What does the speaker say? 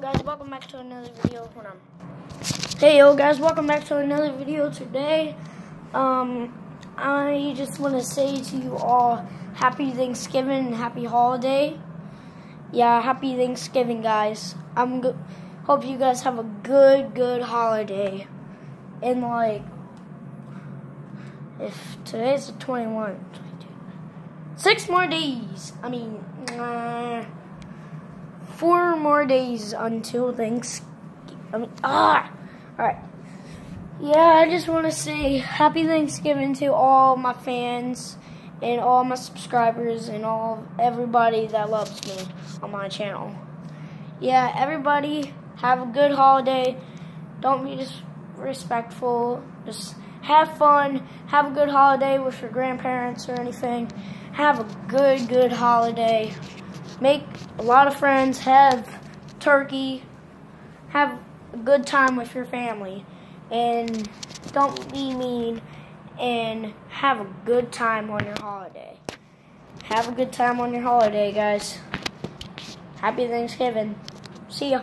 guys, welcome back to another video. Hold on. Hey yo guys, welcome back to another video today. Um, I just want to say to you all, happy Thanksgiving and happy holiday. Yeah, happy Thanksgiving guys. I'm go hope you guys have a good, good holiday. And like, if today's the 21, 22, six more days. I mean, uh, four more days until Thanksgiving. I mean, ah, all right. Yeah, I just want to say happy Thanksgiving to all my fans and all my subscribers and all everybody that loves me on my channel. Yeah, everybody have a good holiday. Don't be disrespectful. Just have fun. Have a good holiday with your grandparents or anything. Have a good, good holiday make a lot of friends, have turkey, have a good time with your family, and don't be mean, and have a good time on your holiday. Have a good time on your holiday, guys. Happy Thanksgiving. See ya.